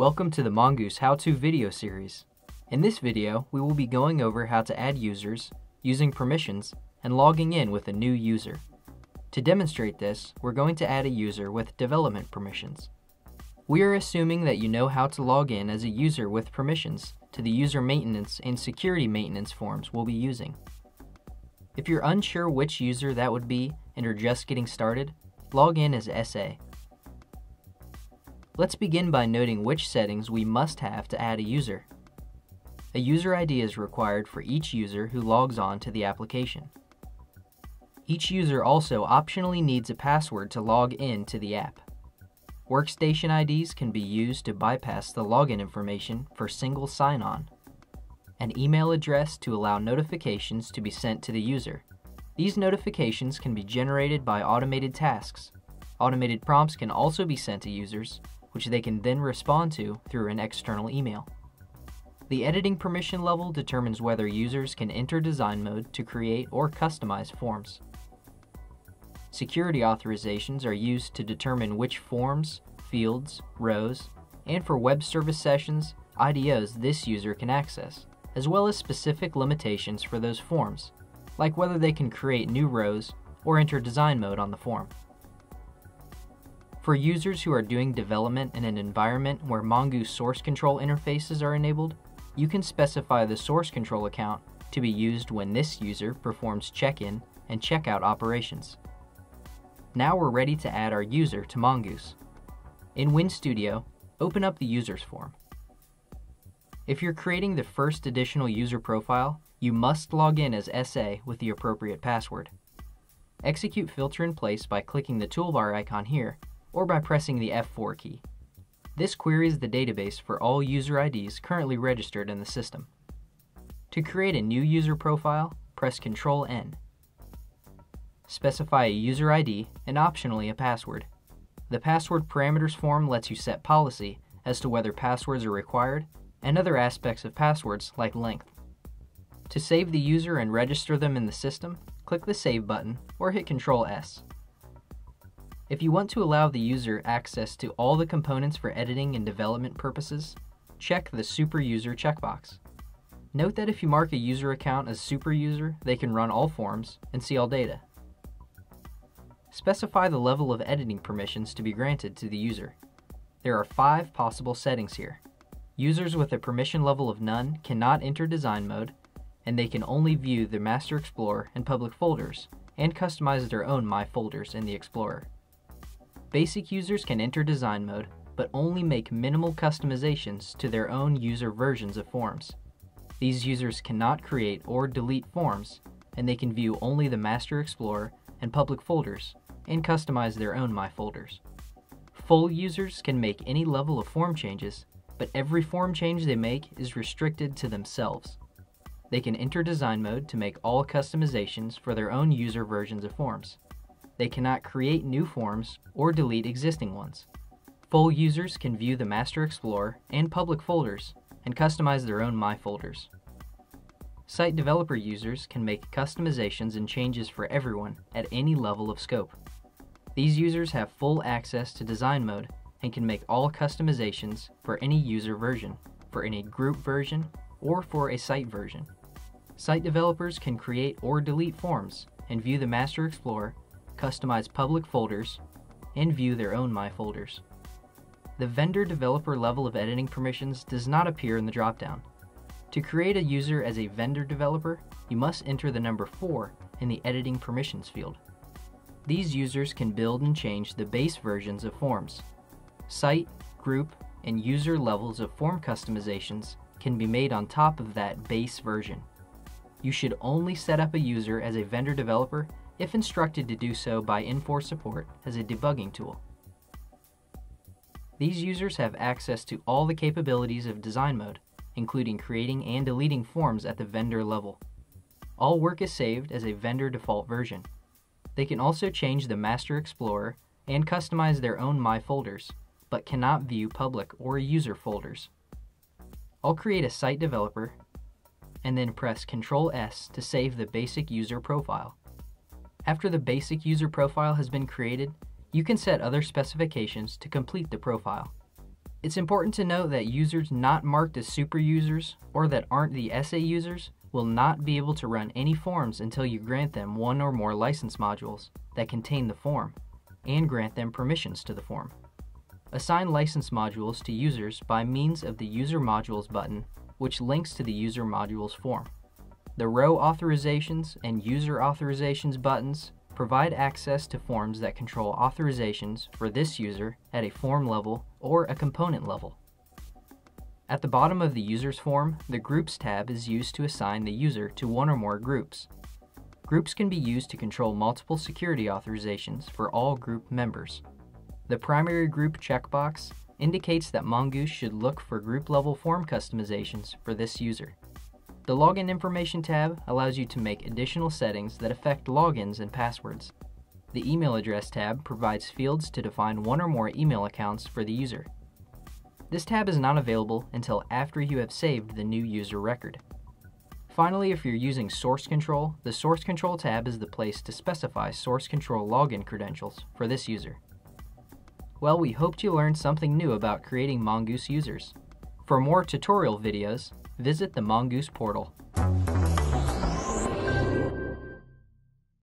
Welcome to the Mongoose how-to video series. In this video, we will be going over how to add users, using permissions, and logging in with a new user. To demonstrate this, we're going to add a user with development permissions. We are assuming that you know how to log in as a user with permissions to the user maintenance and security maintenance forms we'll be using. If you're unsure which user that would be and are just getting started, log in as SA. Let's begin by noting which settings we must have to add a user. A user ID is required for each user who logs on to the application. Each user also optionally needs a password to log in to the app. Workstation IDs can be used to bypass the login information for single sign-on. An email address to allow notifications to be sent to the user. These notifications can be generated by automated tasks. Automated prompts can also be sent to users, which they can then respond to through an external email. The editing permission level determines whether users can enter design mode to create or customize forms. Security authorizations are used to determine which forms, fields, rows, and for web service sessions, IDOs this user can access, as well as specific limitations for those forms, like whether they can create new rows or enter design mode on the form. For users who are doing development in an environment where Mongoose source control interfaces are enabled, you can specify the source control account to be used when this user performs check-in and checkout operations. Now we're ready to add our user to Mongoose. In WinStudio, open up the Users form. If you're creating the first additional user profile, you must log in as SA with the appropriate password. Execute filter in place by clicking the toolbar icon here, or by pressing the F4 key. This queries the database for all user IDs currently registered in the system. To create a new user profile, press Ctrl N Specify a user ID and optionally a password. The password parameters form lets you set policy as to whether passwords are required and other aspects of passwords like length. To save the user and register them in the system, click the Save button or hit Ctrl S. If you want to allow the user access to all the components for editing and development purposes, check the Super User checkbox. Note that if you mark a user account as super user, they can run all forms and see all data. Specify the level of editing permissions to be granted to the user. There are five possible settings here. Users with a permission level of none cannot enter design mode, and they can only view the Master Explorer and public folders, and customize their own My Folders in the Explorer. Basic users can enter design mode, but only make minimal customizations to their own user versions of forms. These users cannot create or delete forms, and they can view only the Master Explorer and public folders, and customize their own My Folders. Full users can make any level of form changes, but every form change they make is restricted to themselves. They can enter design mode to make all customizations for their own user versions of forms. They cannot create new forms or delete existing ones. Full users can view the Master Explorer and public folders and customize their own My Folders. Site developer users can make customizations and changes for everyone at any level of scope. These users have full access to design mode and can make all customizations for any user version, for any group version, or for a site version. Site developers can create or delete forms and view the Master Explorer, customize public folders, and view their own My Folders. The vendor developer level of editing permissions does not appear in the dropdown, to create a user as a vendor developer, you must enter the number 4 in the Editing Permissions field. These users can build and change the base versions of forms. Site, group, and user levels of form customizations can be made on top of that base version. You should only set up a user as a vendor developer if instructed to do so by Infor support as a debugging tool. These users have access to all the capabilities of design mode, including creating and deleting forms at the vendor level. All work is saved as a vendor default version. They can also change the Master Explorer and customize their own My Folders, but cannot view public or user folders. I'll create a site developer and then press Ctrl S to save the basic user profile. After the basic user profile has been created, you can set other specifications to complete the profile. It's important to note that users not marked as super users or that aren't the SA users will not be able to run any forms until you grant them one or more license modules that contain the form and grant them permissions to the form. Assign license modules to users by means of the User Modules button, which links to the User Modules form. The Row Authorizations and User Authorizations buttons provide access to forms that control authorizations for this user at a form level or a component level. At the bottom of the user's form, the Groups tab is used to assign the user to one or more groups. Groups can be used to control multiple security authorizations for all group members. The primary group checkbox indicates that Mongoose should look for group-level form customizations for this user. The Login Information tab allows you to make additional settings that affect logins and passwords. The Email Address tab provides fields to define one or more email accounts for the user. This tab is not available until after you have saved the new user record. Finally, if you're using Source Control, the Source Control tab is the place to specify Source Control login credentials for this user. Well, we hoped you learned something new about creating Mongoose users. For more tutorial videos, visit the Mongoose portal.